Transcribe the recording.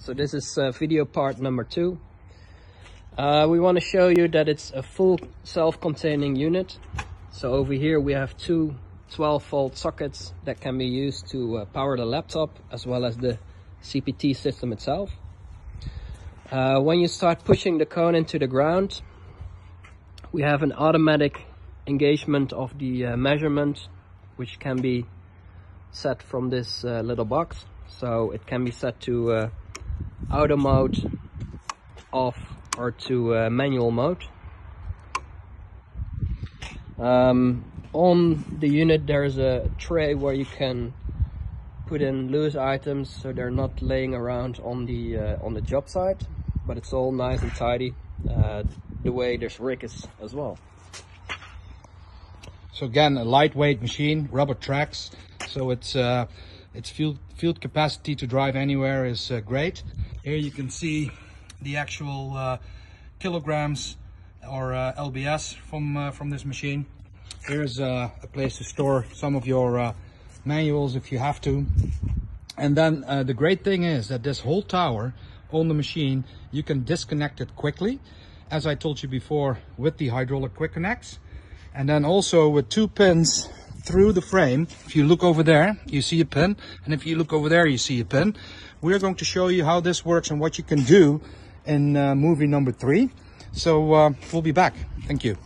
So this is uh, video part number two. Uh, we want to show you that it's a full self-containing unit. So over here we have two 12 volt sockets that can be used to uh, power the laptop as well as the CPT system itself. Uh, when you start pushing the cone into the ground, we have an automatic engagement of the uh, measurement which can be set from this uh, little box. So it can be set to auto mode, off or to uh, manual mode. Um, on the unit there's a tray where you can put in loose items so they're not laying around on the uh, on the job site but it's all nice and tidy uh, the way this rig is as well. So again, a lightweight machine, rubber tracks, so it's uh, its field field capacity to drive anywhere is uh, great. Here you can see the actual uh, kilograms or uh, lbs from uh, from this machine. Here's uh, a place to store some of your manuals if you have to. And then the great thing is that this whole tower on the machine, you can disconnect it quickly. As I told you before, with the hydraulic quick connects. And then also with two pins through the frame. If you look over there, you see a pin. And if you look over there, you see a pin. We're going to show you how this works and what you can do in uh, movie number three. So uh, we'll be back. Thank you.